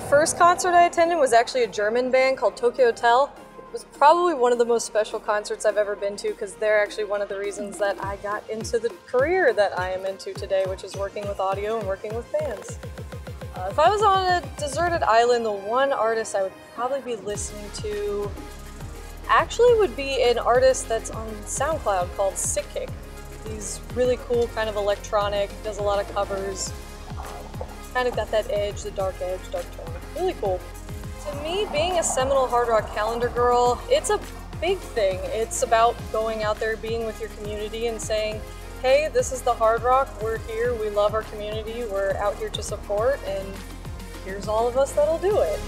first concert I attended was actually a German band called Tokio Hotel. It was probably one of the most special concerts I've ever been to because they're actually one of the reasons that I got into the career that I am into today, which is working with audio and working with bands. Uh, if I was on a deserted island, the one artist I would probably be listening to actually would be an artist that's on SoundCloud called Sick He's really cool, kind of electronic, does a lot of covers, kind of got that edge, the dark edge, dark tone. Really cool. To me, being a Seminole Hard Rock calendar girl, it's a big thing. It's about going out there, being with your community, and saying, hey, this is the Hard Rock, we're here, we love our community, we're out here to support, and here's all of us that'll do it.